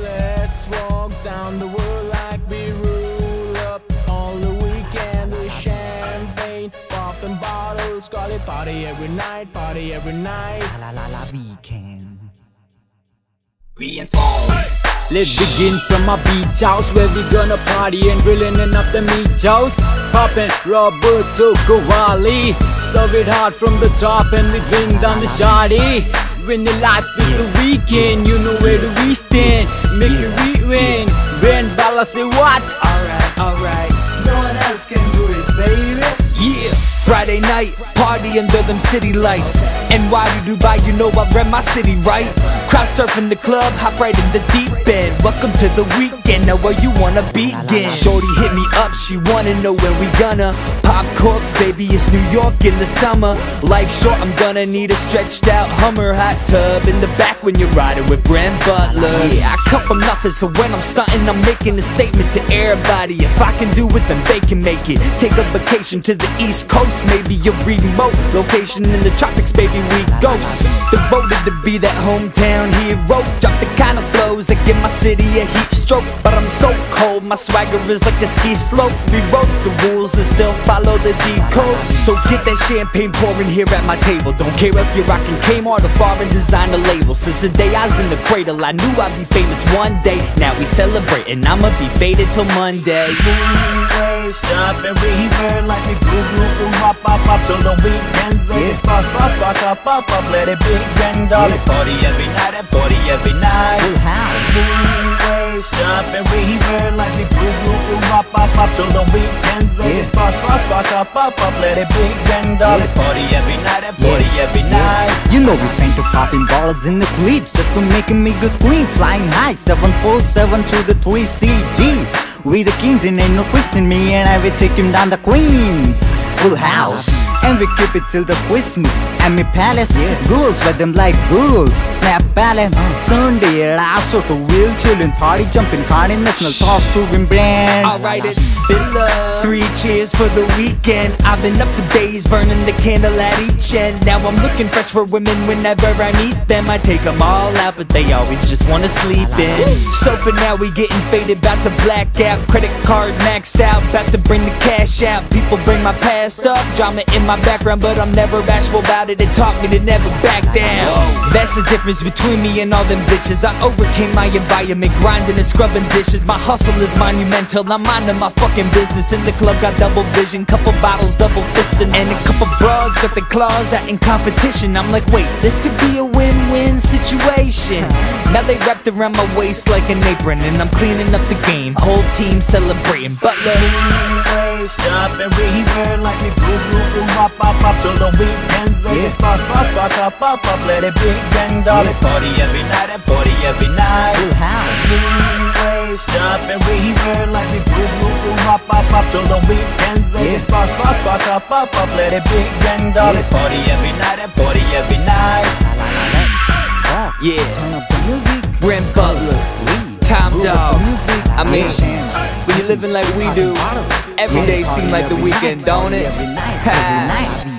Let's walk down the world like we rule up all the weekend with champagne, popping bottles, call it party every night, party every night. La la la la weekend. Reinforce. Hey! Let's begin from my beach house where we gonna party and grilling and up the meat house. Poppin' Roberto Cavalli, serve it hot from the top and we bring down the shoddy. When the life is the weekend, you know where do we stand. Make it win. Brent Butler say what? Friday night, party under them city lights. And while you Dubai, you know I rep my city, right? Crowd surfing the club, hop right in the deep end. Welcome to the weekend, now where you wanna begin? Shorty hit me up, she wanna know when we gonna pop corks, baby. It's New York in the summer. Life short, I'm gonna need a stretched out Hummer hot tub in the back when you're riding with Brent Butler. Yeah, I come from nothing, so when I'm stunting, I'm making a statement to everybody. If I can do it, then they can make it. Take a vacation to the East Coast, maybe a remote location in the tropics, baby. We ghost. Devoted to be that hometown hero. Drop the kind of flows that give my city a heat stroke. But I'm so cold, my swagger is like a ski slope. We wrote the rules and still follow the G code. So get that champagne pouring here at my table. Don't care if you're rocking Kmart or foreign designer label. Since the day I was in the cradle, I knew I'd be famous one day. Now we celebrating, I'ma be faded till Monday. Stop and revert like groove, groove, groove, pop, pop, pop till the weekend. Ready, pop, pop, pop, pop, pop, pop, let it begin, darling. Party every night and party every night. Full house. Freeway, stop and revert like we groove, groove, groove, pop, pop, pop till the weekend. Ready, Yeah. pop, pop, pop, pop, pop, pop, let it begin, darling. Party every night and party every night. You know we sang to popping bottles in the clips just to make a make the scream. Flying high, 747 to the 3CG. We the kings and ain't no quicks in me and I will take him down the queens. Full house. And we keep it till the Christmas and me palace. yeah. Ghouls with them like ghouls. Snap balance. Sunday, last to wheel chillin', party jumping, cardi national talk to him brand. Alright, it's been love. Three cheers for the weekend. I've been up for days, burning the candle at each end. Now I'm looking fresh for women whenever I meet them. I take them all out, but they always just wanna sleep in. So for now, we getting faded, about to black out. Credit card maxed out, about to bring the cash out. People bring my past up, drama in my background, but I'm never bashful about it. It taught me to never back down. That's the difference between me and all them bitches. I overcame my environment, grinding and scrubbing dishes. My hustle is monumental. I'm minding my fucking business. In the club, got double vision, couple bottles, double fisting, and a couple bras got the claws out in competition. I'm like, wait, this could be a win-win situation. Now they wrapped around my waist like an apron, and I'm cleaning up the game. Whole team celebrating. Butler. Stop and revert like we groove, groove, groove, pop, pop, pop till the weekend. Ready, Yeah. pop, pop, pop, pop, pop, pop, let it begin, darling. Party every night and party every night. Full house. Freeway, stop and revert like we groove, groove, groove, pop, pop, pop till the weekend. Ready, Yeah. pop, pop, pop, pop, pop, pop, let it begin, darling. Party every night and party every night. Yeah. Turn up the music. Brent Butler. We Tom up Dog. I mean. When you're living like we do, every day seem like the weekend, don't it? Every night, Ha. every night.